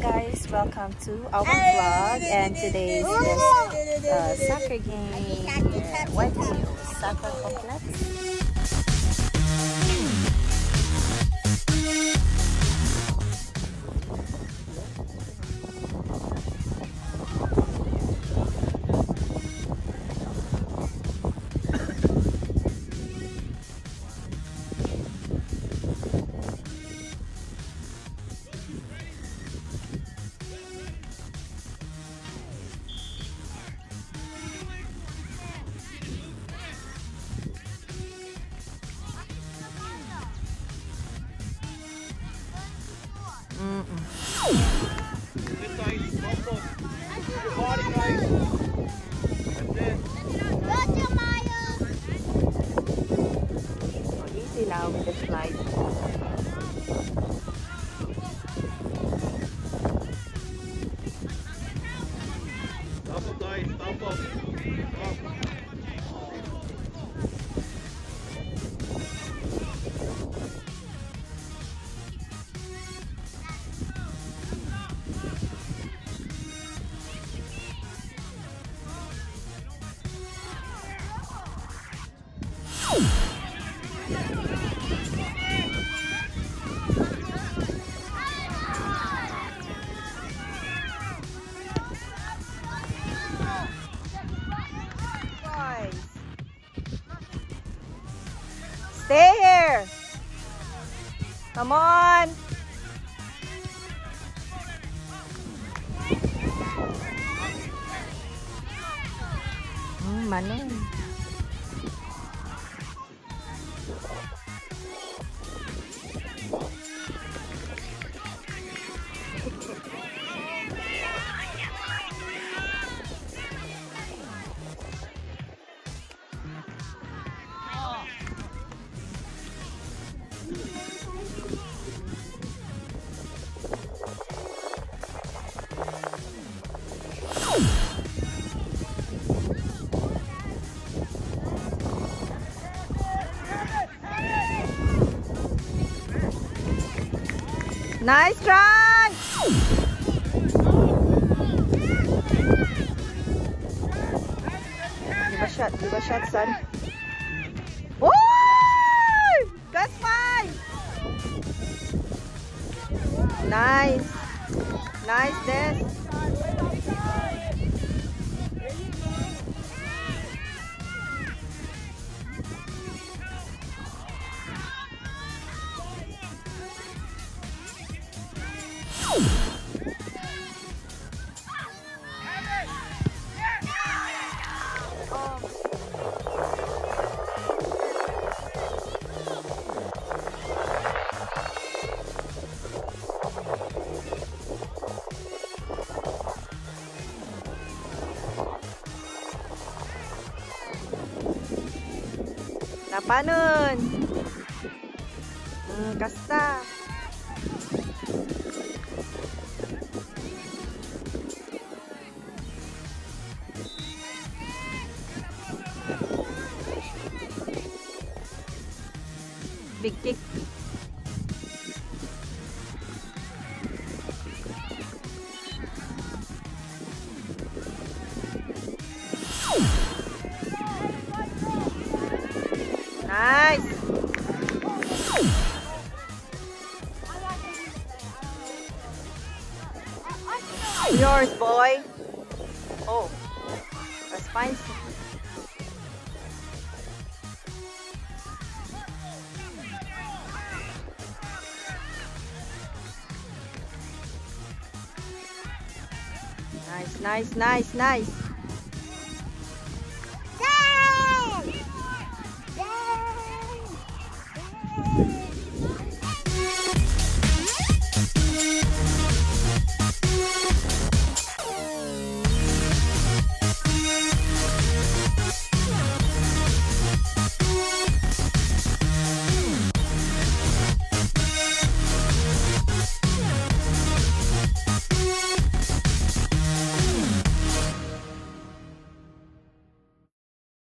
guys, welcome to our vlog and today is this uh, soccer game at Whitefield Soccer Complex. うんうん。Stay here. Come on. Hmm, Manong. Nice try. Give a shot, give a shot, son. Woo! That's fine. Nice. Nice, Dez. Napanon. Hmm, kasta. Big kick. Nice. Yours, boy. Oh, that's fine. Nice, nice, nice, nice.